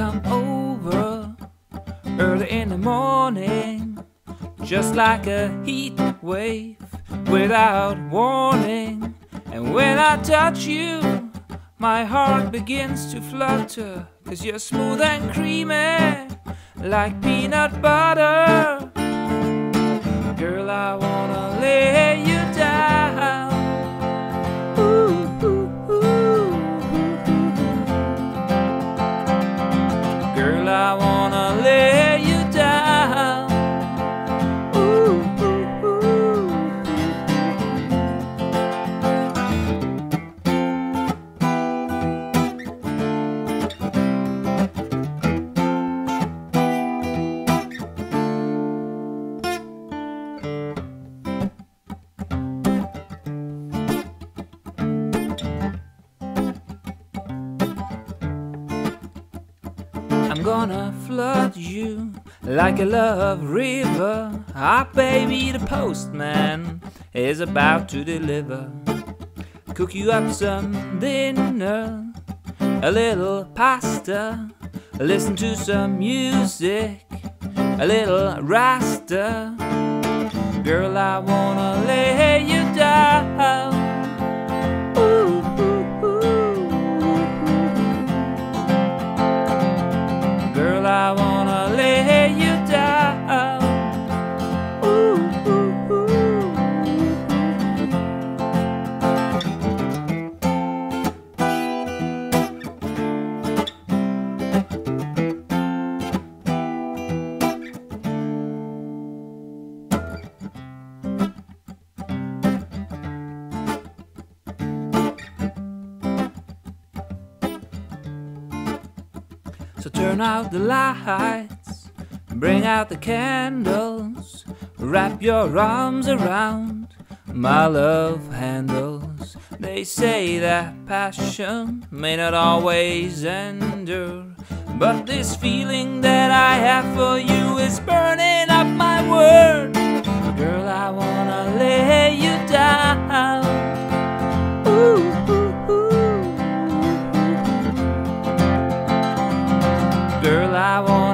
come over early in the morning, just like a heat wave without warning. And when I touch you, my heart begins to flutter, cause you're smooth and creamy, like peanut butter. Girl, I wanna Gonna flood you like a love river. Ah, baby, the postman is about to deliver. Cook you up some dinner, a little pasta, listen to some music, a little rasta. Girl, I wanna lay you So turn out the lights, bring out the candles, wrap your arms around my love handles. They say that passion may not always endure, but this feeling that I have for you is burning girl I want.